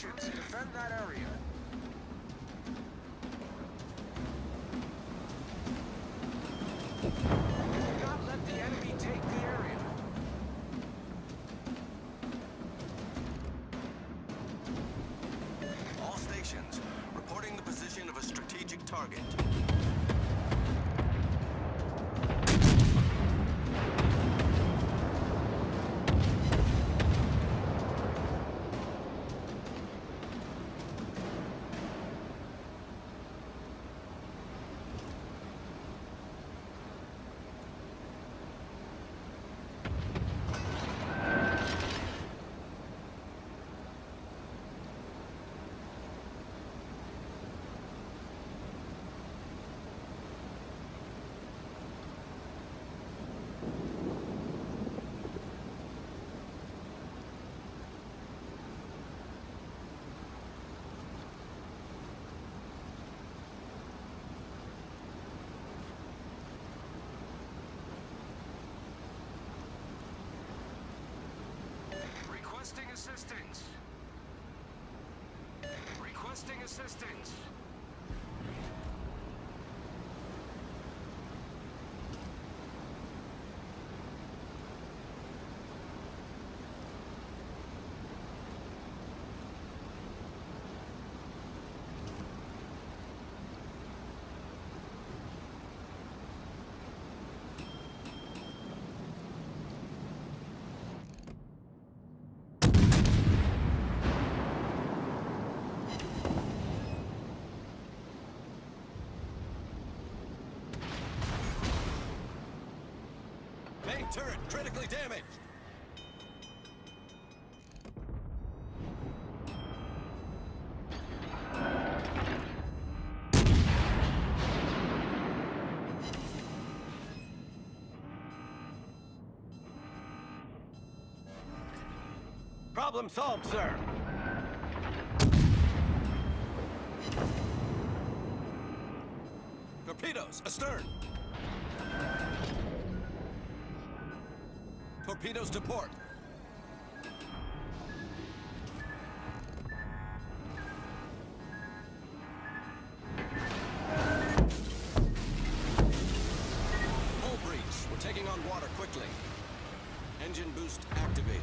to defend that area. Requesting assistance. Requesting assistance. Turret critically damaged. Problem solved, sir. Torpedoes, astern. Torpedoes to port. Hull breach. We're taking on water quickly. Engine boost activated.